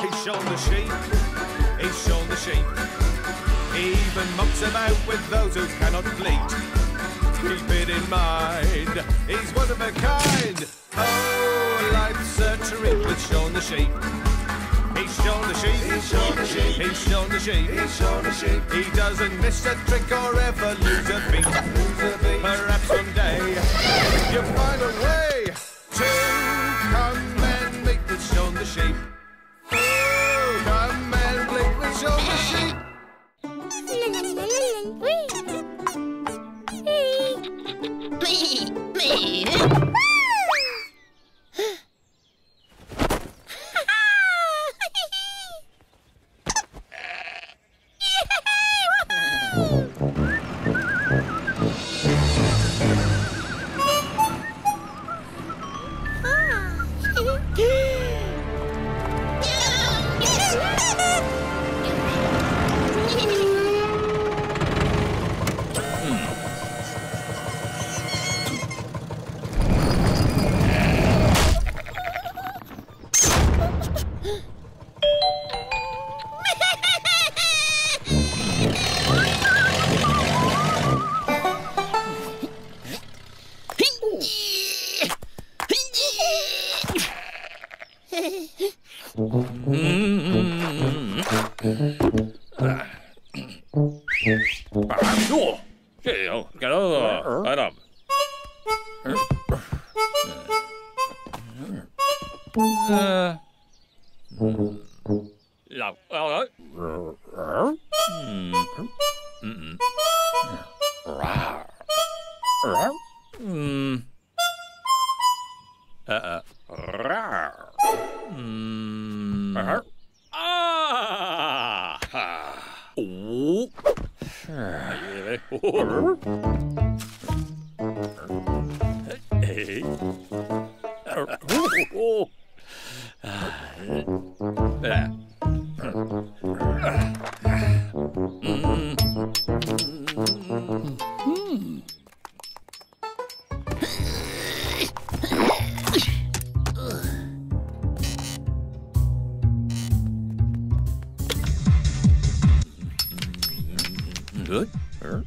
He's Shaun the sheep, he's Shaun the sheep. He even mucks about with those who cannot bleat. Keep it in mind, he's one of a kind. Oh, life's a treat with Shaun the sheep. He's Shaun the sheep, he's Shaun the sheep, he's Shaun the sheep, he's Shaun the sheep. He doesn't miss a trick or ever lose a beat. Lose a beat. Bardo! Cheio, quero... Arab. Uh... Hey. good. Er.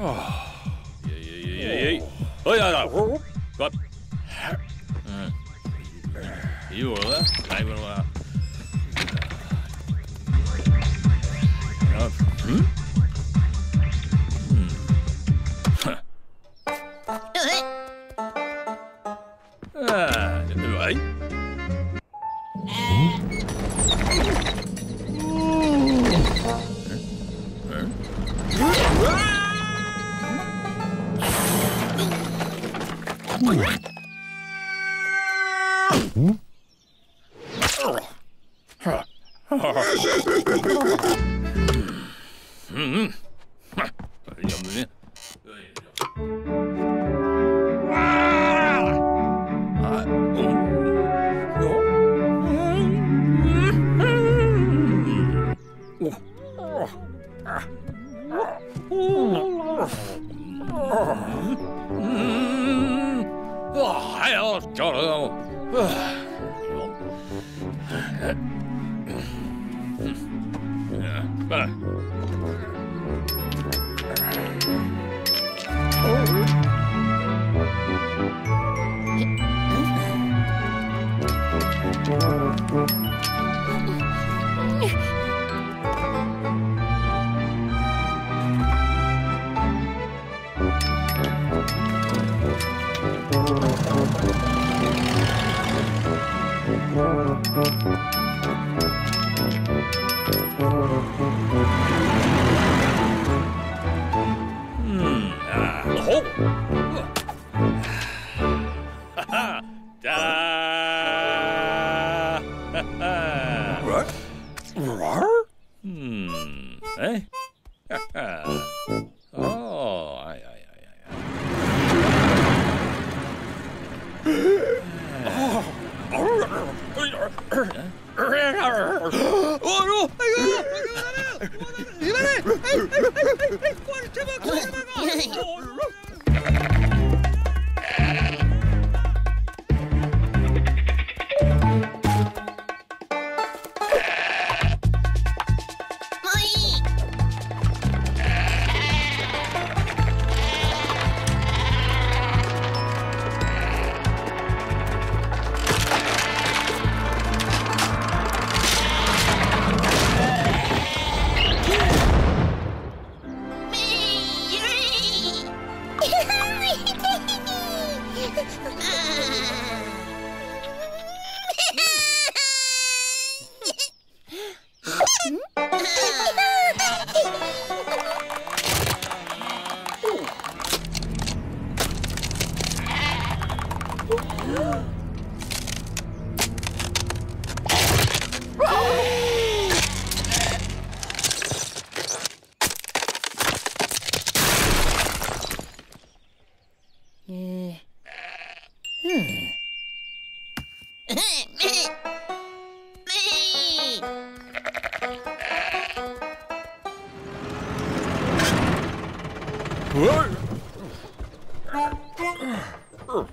Oh. Yeah, yeah, yeah, yeah. Oh, yeah, yeah. Got. You were there. I will. Uh... Uh, hmm? Hmm. ah, right. Oh. 哇还有走了走了 Ta-da! What? Rar? Hmm. Eh? Oh,